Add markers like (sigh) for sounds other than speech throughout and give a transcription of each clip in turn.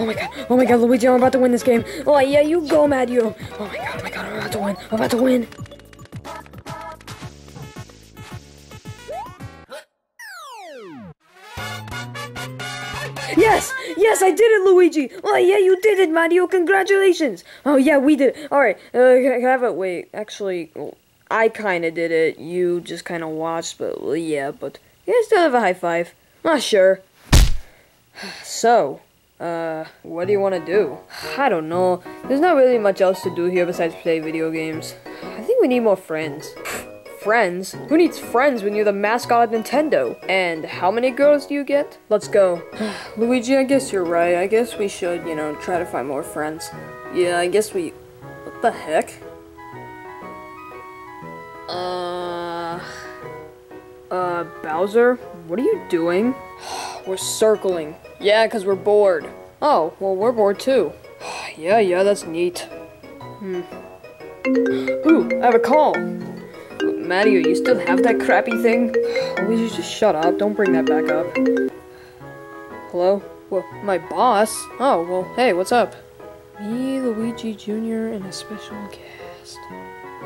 Oh my god. Oh my god, Luigi, I'm about to win this game. Oh yeah, you go, Mario. Oh my god, oh my god, I'm about to win. I'm about to win. Yes! Yes, I did it, Luigi! Oh, yeah, you did it, Mario! Congratulations! Oh, yeah, we did it. Alright, uh, have it? Wait, actually, I kinda did it. You just kinda watched, but, well, yeah, but you guys still have a high five. Not sure. (sighs) So, uh, what do you want to do? I don't know. There's not really much else to do here besides play video games. I think we need more friends. (sighs) friends? Who needs friends when you're the mascot of Nintendo? And how many girls do you get? Let's go. (sighs) Luigi, I guess you're right. I guess we should, you know, try to find more friends. Yeah, I guess we... What the heck? Uh... Uh, Bowser? What are you doing? (sighs) We're circling. Yeah, because we're bored. Oh, well, we're bored too. (sighs) yeah, yeah, that's neat. Hmm. Ooh, I have a call. Mario, you still have that crappy thing? (sighs) Will you just shut up? Don't bring that back up. Hello? Well, my boss? Oh, well, hey, what's up? Me, Luigi Jr., and a special guest.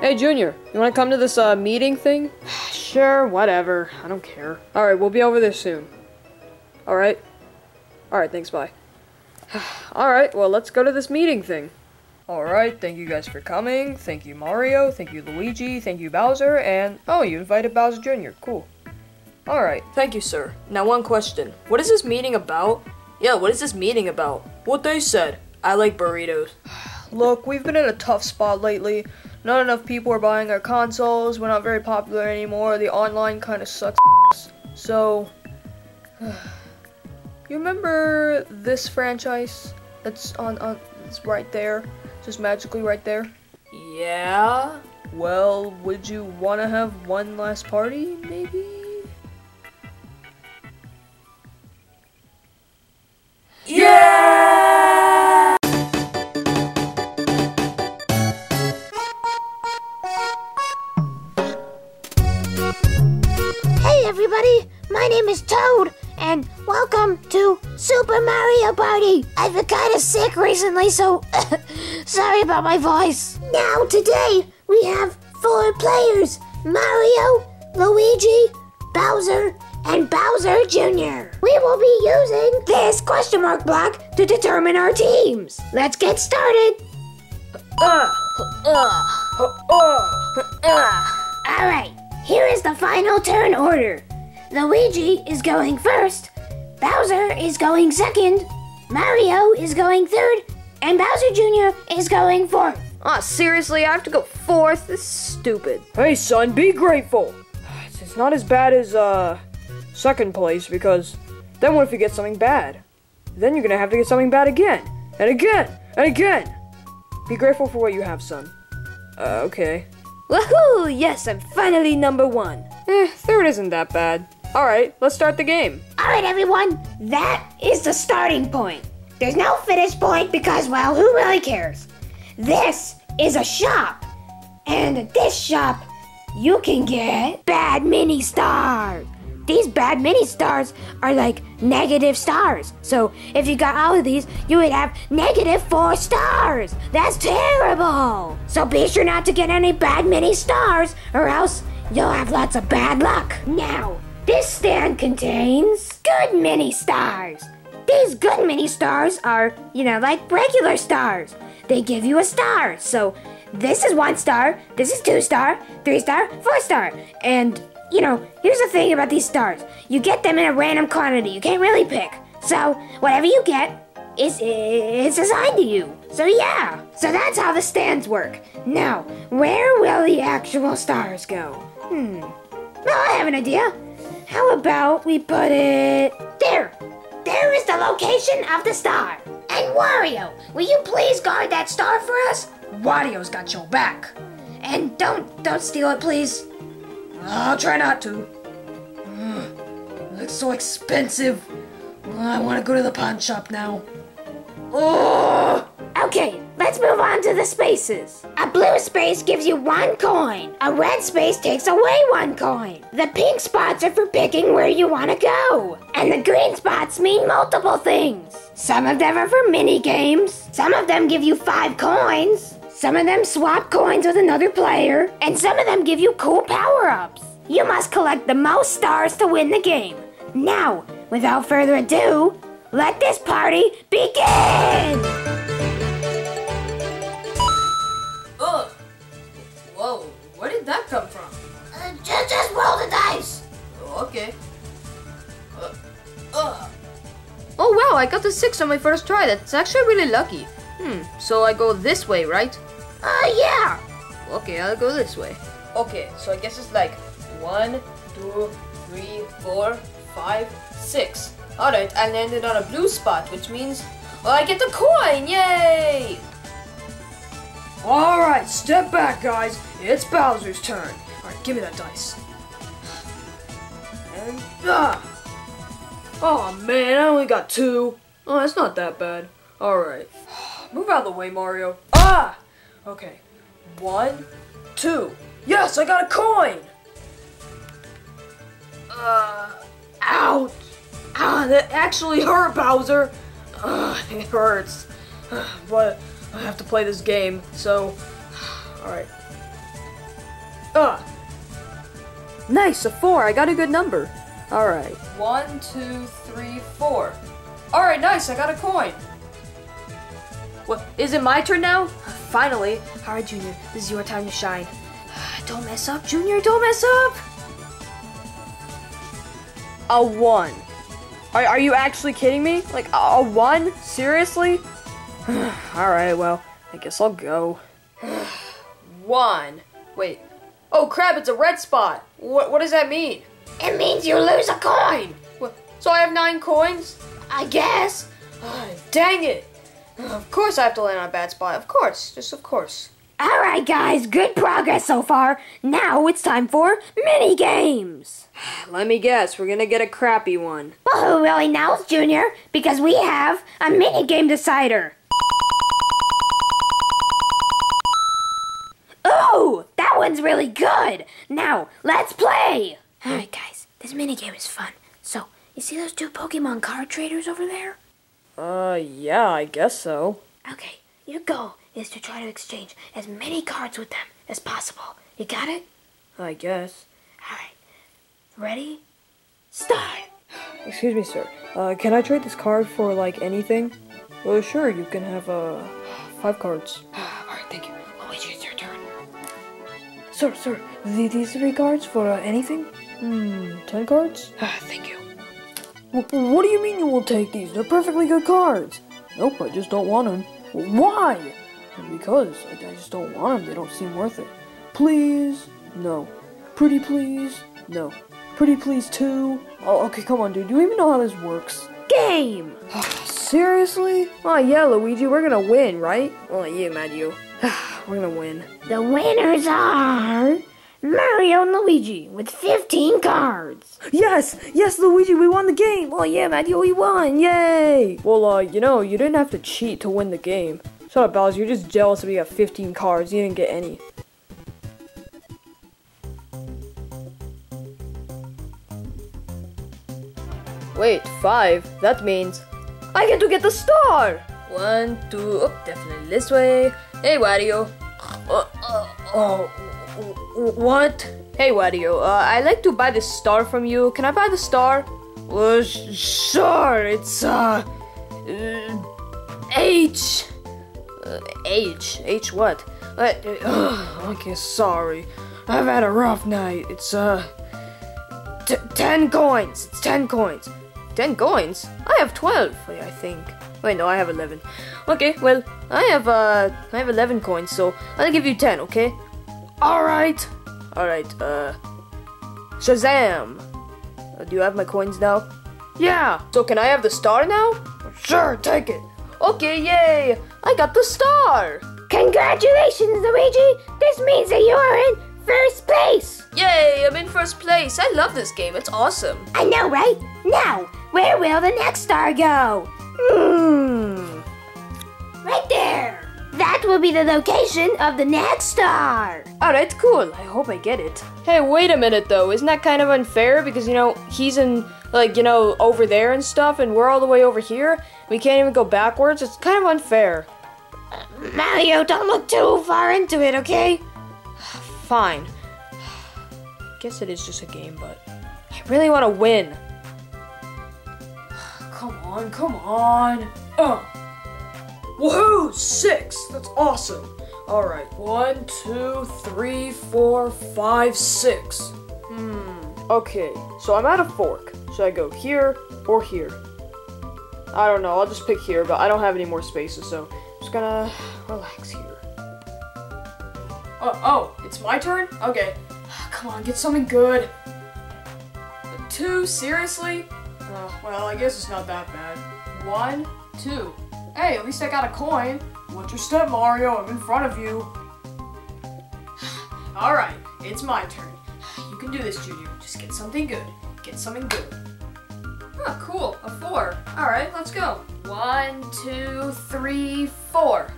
Hey, Junior, you want to come to this, uh, meeting thing? (sighs) sure, whatever. I don't care. Alright, we'll be over there soon. Alright. Alright, thanks, bye. (sighs) Alright, well, let's go to this meeting thing. Alright, thank you guys for coming. Thank you, Mario. Thank you, Luigi. Thank you, Bowser. And, oh, you invited Bowser Jr. Cool. Alright, thank you, sir. Now, one question. What is this meeting about? Yeah, what is this meeting about? What they said. I like burritos. (sighs) Look, we've been in a tough spot lately. Not enough people are buying our consoles. We're not very popular anymore. The online kind of sucks. So, (sighs) you remember this franchise that's on, on it's right there, just magically right there? Yeah. Well, would you want to have one last party, maybe? Yeah! Hey everybody, my name is Toad, and welcome to Super Mario Party. I've been kind of sick recently, so (laughs) sorry about my voice. Now, today, we have four players Mario, Luigi, Bowser, and Bowser Jr. We will be using this question mark block to determine our teams. Let's get started. Uh, uh, uh. All right, here is the final turn order. Luigi is going first, Bowser is going second, Mario is going third, and Bowser Jr. is going fourth. Aw, seriously, I have to go fourth? This is stupid. Hey, son, be grateful. (sighs) It's not as bad as, uh, second place, because then what if you get something bad? Then you're gonna have to get something bad again, and again, and again. Be grateful for what you have, son. Uh, okay. Woohoo! Yes, I'm finally number one. Eh, third isn't that bad. Alright, let's start the game. All right, everyone, that is the starting point. There's no finish point because, well, who really cares? This is a shop, and at this shop, you can get bad mini stars. These bad mini stars are like negative stars. So if you got all of these, you would have negative four stars. That's terrible. So be sure not to get any bad mini stars, or else you'll have lots of bad luck. Now, this stand contains good mini stars. These good mini stars are, you know, like regular stars. They give you a star. So this is one star, this is two star, three star, four star. And, you know, here's the thing about these stars you get them in a random quantity. You can't really pick. So whatever you get, is it's assigned to you. So yeah. So that's how the stands work. Now, where will the actual stars go? Hmm. Well, I have an idea. How about we put it there? There is the location of the star. And Wario, will you please guard that star for us? Wario's got your back. And don't don't steal it, please. I'll try not to. It looks so expensive. I want to go to the pawn shop now. Oh! Okay, let's move on to the spaces. A blue space gives you one coin. A red space takes away one coin. The pink spots are for picking where you want to go. And the green spots mean multiple things. Some of them are for mini games. Some of them give you five coins. Some of them swap coins with another player. And some of them give you cool power ups. You must collect the most stars to win the game. Now, without further ado, let this party begin! That come from? Uh, just, just roll the dice. Oh, okay. Uh, ugh. Oh wow, I got the six on my first try. That's actually really lucky. Hmm, so I go this way, right? Uh, yeah. Okay, I'll go this way. Okay, so I guess it's like one, two, three, four, five, six. Alright, I landed on a blue spot, which means well, I get the coin! Yay! Alright, step back, guys. It's Bowser's turn. Alright, give me that dice. And, ah! Oh man, I only got two. Oh, that's not that bad. Alright. (sighs) Move out of the way, Mario. Ah! Okay. One, two. Yes, I got a coin! Uh, ouch! Ah, that actually hurt, Bowser! Ugh, it hurts. (sighs) But I have to play this game, so. Alright. Ah! Nice, a four. I got a good number. Alright. One, two, three, four. Alright, nice. I got a coin. What? Is it my turn now? Finally. Alright, Junior. This is your time to shine. (sighs) Don't mess up, Junior. Don't mess up. A one. Are, are you actually kidding me? Like, a, a one? Seriously? (sighs) (sighs) Alright, well, I guess I'll go. (sighs) one. Wait. Oh crap, it's a red spot. What, what does that mean? It means you lose a coin. What, so I have nine coins? I guess. Ah, dang it. Of course I have to land on a bad spot. Of course. Just of course. Alright, guys, good progress so far. Now it's time for mini games. (sighs) Let me guess, we're gonna get a crappy one. Well, who really knows, Junior? Because we have a mini game decider. Oh, that one's really good. Now, let's play. Alright, guys, this mini game is fun. So, you see those two Pokemon card traders over there? Uh, yeah, I guess so. Okay, your goal is to try to exchange as many cards with them as possible. You got it? I guess. Alright. Ready? Start! Excuse me, sir. Uh, can I trade this card for, like, anything? Well, sure, you can have, uh, five cards. (sighs) Sir, sir, the, these three cards for, uh, anything? Hmm, ten cards? Ah, thank you. Wh- what do you mean you won't take these? They're perfectly good cards. Nope, I just don't want them. Why? Because I, I just don't want them. They don't seem worth it. Please? No. Pretty please? No. Pretty please too? Oh, okay, come on, dude. Do you even know how this works? Game! (sighs) Seriously? Oh yeah, Luigi, we're gonna win, right? Oh yeah, Mario. (sighs) we're gonna win. The winners are Mario and Luigi with 15 cards. Yes! Yes, Luigi, we won the game! Oh yeah, Mario, we won! Yay! Well, uh, you know, you didn't have to cheat to win the game. Shut up, Bowser, you're just jealous that you got 15 cards. You didn't get any. Wait, five? That means I get to get the star! One, two, oh, definitely this way. Hey, Wario. Uh, uh, oh, what? Hey, Wario, uh, I'd like to buy this star from you. Can I buy the star? Well, sh- sure, it's, uh, uh H. Uh, H. H what? Uh, uh, (sighs) okay, sorry. I've had a rough night. It's, uh, ten coins. It's ten coins. Ten coins? I have twelve, I think. Wait, no, I have eleven. Okay, well, I have, uh, I have eleven coins, so I'll give you ten, okay? Alright. Alright, uh, Shazam! Uh, do you have my coins now? Yeah! So can I have the star now? Sure, take it. Okay, yay! I got the star! Congratulations, Luigi! This means that you are in first place! Yay, I'm in first place. I love this game. It's awesome. I know, right? Now, where will the next star go? Hmm. (sighs) Right there! that will be the location of the next star. Alright, cool. I hope I get it. Hey, wait a minute though. Isn't that kind of unfair? Because, you know, he's in, like, you know, over there and stuff, and we're all the way over here. We can't even go backwards. It's kind of unfair. Mario, don't look too far into it, okay? (sighs) Fine. (sighs) Guess it is just a game, but I really want to win. Come on, come on. Uh. Woohoo! Six! That's awesome. Alright, one, two, three, four, five, six. Hmm. Okay, so I'm at a fork. Should I go here or here? I don't know, I'll just pick here, but I don't have any more spaces, so I'm just gonna relax here. Oh, oh, it's my turn? Okay. (sighs) Come on, get something good. Two, seriously? Uh, well, I guess it's not that bad. One, two. Hey, at least I got a coin. Watch your step, Mario. I'm in front of you. (sighs) Alright, it's my turn. You can do this, Junior. Just get something good. Get something good. Oh, cool. A four. Alright, let's go. One, two, three, four.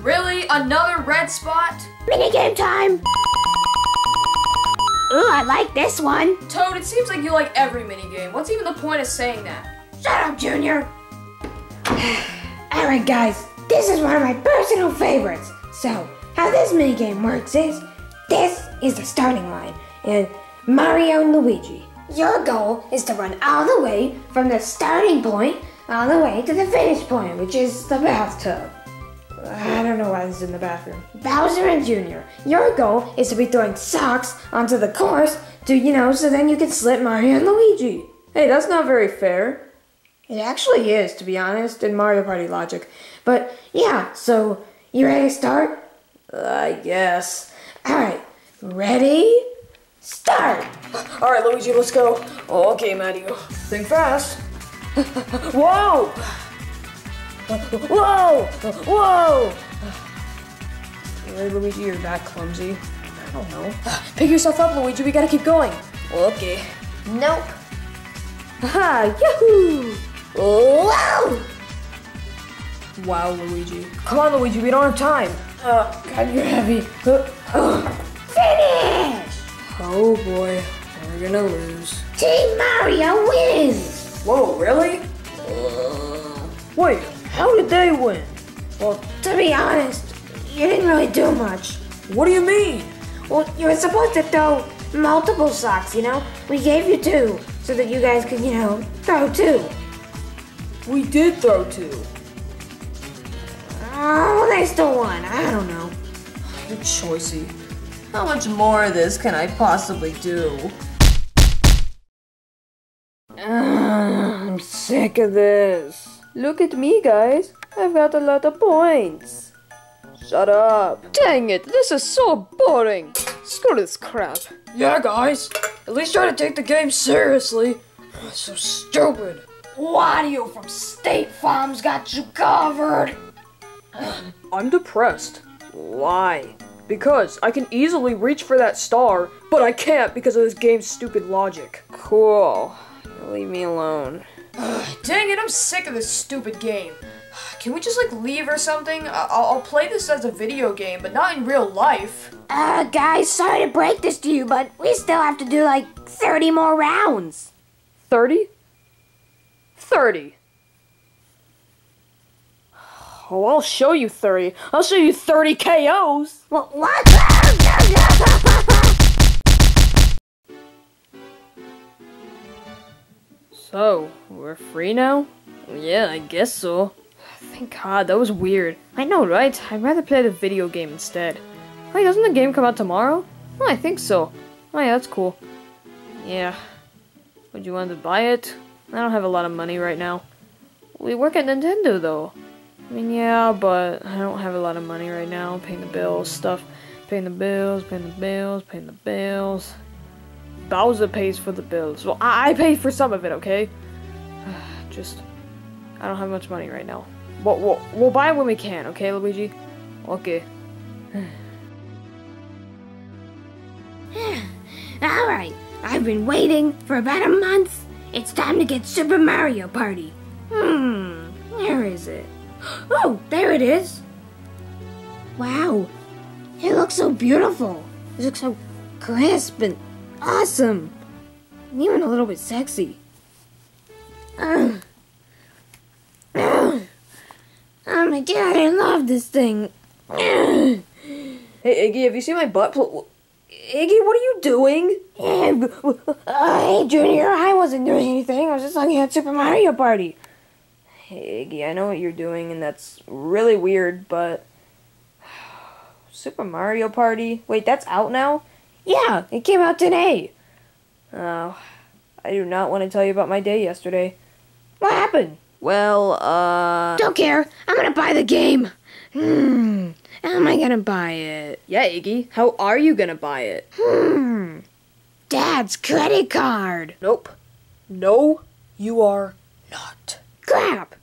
Really? Another red spot? Minigame time! Ooh, I like this one. Toad, it seems like you like every minigame. What's even the point of saying that? Shut up, Junior. (sighs) Alright, guys, this is one of my personal favorites. So, how this minigame works is this is the starting line, and Mario and Luigi. Your goal is to run all the way from the starting point all the way to the finish point, which is the bathtub. I don't know why this is in the bathroom. Bowser and Junior, your goal is to be throwing socks onto the course to, you know, so then you can slip Mario and Luigi. Hey, that's not very fair. It actually is, to be honest, in Mario Party logic. But yeah, so you ready to start? Uh, I guess. Alright, ready? Start! (gasps) Alright, Luigi, let's go. Okay, Mario. Think fast. (laughs) Whoa! Whoa! Whoa! Hey, Luigi, you're that clumsy. I don't know. (sighs) Pick yourself up, Luigi. We gotta keep going. Okay. Nope. Haha! Yahoo! Whoa! Wow, Luigi. Come on, Luigi. We don't have time. Uh, God, you're heavy. Uh, uh. Finish! Oh boy, we're gonna lose. Team Mario wins! Whoa, really? Wait, how did they win? Well, to be honest, you didn't really do much. What do you mean? Well, you were supposed to throw multiple socks, you know? We gave you two, so that you guys could, you know, throw two. We did throw two. Oh, well, they still won. I don't know. You're choicey. How much more of this can I possibly do? (sighs) I'm sick of this. Look at me, guys. I've got a lot of points. Shut up. Dang it, this is so boring. Screw this crap. Yeah, guys. At least try to take the game seriously. (sighs) So stupid. Wario from State Farm's got you covered. (sighs) I'm depressed. Why? Because I can easily reach for that star, but I can't because of this game's stupid logic. Cool. Leave me alone. Dang it, I'm sick of this stupid game. Can we just like leave or something? I- I'll, I'll play this as a video game, but not in real life. Uh, guys, sorry to break this to you, but we still have to do like 30 more rounds. 30? 30. Oh, I'll show you 30. I'll show you 30 KOs. What? what? So, we're free now? Yeah, I guess so. Thank God, that was weird. I know, right? I'd rather play the video game instead. Wait, doesn't the game come out tomorrow? Oh, I think so. Oh yeah, that's cool. Yeah. Would you want to buy it? I don't have a lot of money right now. We work at Nintendo though. I mean, yeah, but I don't have a lot of money right now. Paying the bills, stuff. Paying the bills, paying the bills, paying the bills. Bowser pays for the bills. Well, I, I pay for some of it, okay? (sighs) Just, I don't have much money right now. We'll, we'll, we'll buy it when we can, okay, Luigi? Okay. (sighs) Alright, I've been waiting for about a month. It's time to get Super Mario Party. Hmm, where is it? (gasps) Oh, there it is. Wow, it looks so beautiful. It looks so crisp and awesome. And even a little bit sexy. Ugh. Ugh. Oh my god, I love this thing. Ugh. Hey, Iggy, have you seen my butt? pl- Iggy, what are you doing? Uh, hey, Junior, I wasn't doing anything. I was just looking at Super Mario Party. Hey, Iggy, I know what you're doing, and that's really weird, but. (sighs) Super Mario Party? Wait, that's out now? Yeah, it came out today. Oh, I do not want to tell you about my day yesterday. What happened? Well, uh. Don't care. I'm gonna buy the game. Hmm. How am I gonna buy it? Yeah, Iggy, how are you gonna buy it? Hmm. Dad's credit card. Nope. No, you are not. Crap.